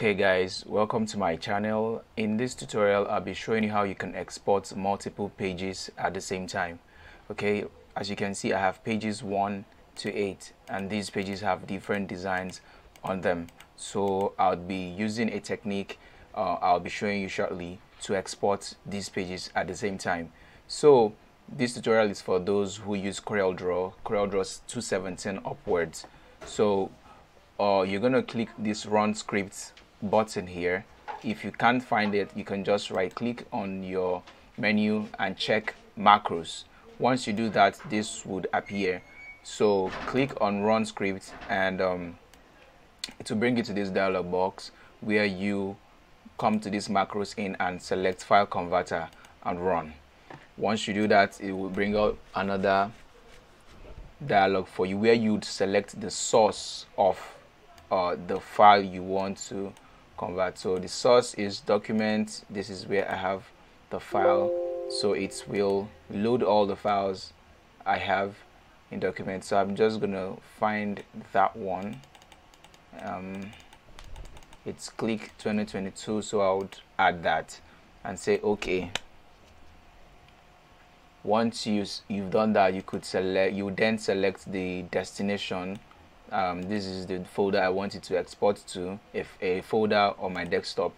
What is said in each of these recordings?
Okay guys, welcome to my channel. In this tutorial, I'll be showing you how you can export multiple pages at the same time. Okay, as you can see, I have pages 1 to 8 and these pages have different designs on them. So I'll be using a technique uh, I'll be showing you shortly to export these pages at the same time. So this tutorial is for those who use CorelDRAW, CorelDRAW 217 upwards. So uh, you're to click this run scripts button here. If you can't find it, you can just right click on your menu and check macros. Once you do that, this would appear. So click on run script and um, it will bring you to this dialog box where you come to this macros in and select file converter and run. Once you do that, it will bring out another dialog for you where you'd select the source of uh, the file you want to convert. So the source is document. This is where I have the file. So it will load all the files I have in document. So I'm just to find that one. Um, it's click 2022 so I would add that and say okay once you you've done that you could select you then select the destination um, this is the folder I want it to export to if a folder on my desktop.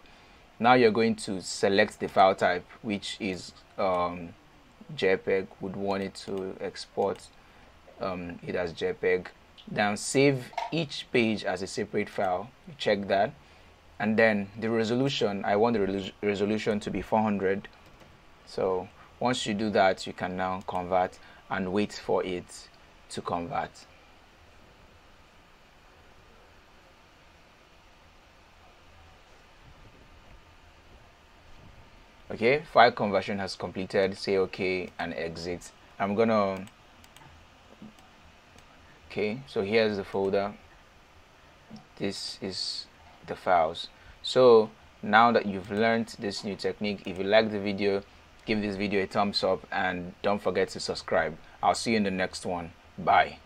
Now you're going to select the file type which is um, JPEG. Would want it to export um, it as JPEG. Then save each page as a separate file. You check that. And then the resolution I want the resolution to be 400 so once you do that you can now convert and wait for it to convert okay file conversion has completed. Say okay and exit. I'm gonna okay so here's the folder. This is the files. So now that you've learned this new technique if you like the video give this video a thumbs up and don't forget to subscribe. I'll see you in the next one. Bye